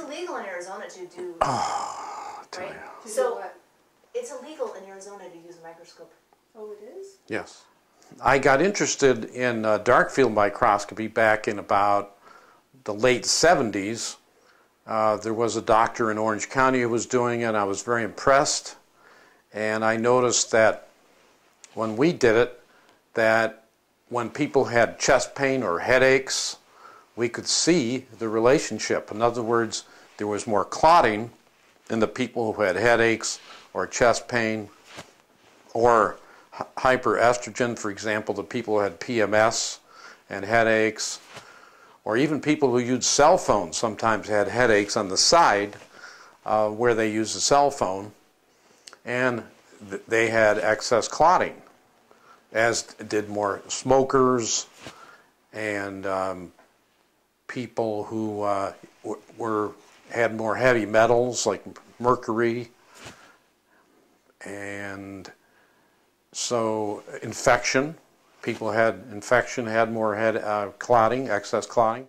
You know, it's illegal in Arizona to do, Ah, right? To So, it's illegal in Arizona to use a microscope. Oh, it is? Yes. I got interested in uh, dark field microscopy back in about the late 70s. Uh, there was a doctor in Orange County who was doing it. I was very impressed. And I noticed that when we did it, that when people had chest pain or headaches, we could see the relationship. In other words, there was more clotting in the people who had headaches or chest pain or hyperestrogen, for example, the people who had PMS and headaches, or even people who used cell phones sometimes had headaches on the side uh, where they use the cell phone, and th- they had excess clotting, as did more smokers and um, people who uh, were had more heavy metals like mercury and so infection, people had infection, had more head uh, clotting, excess clotting.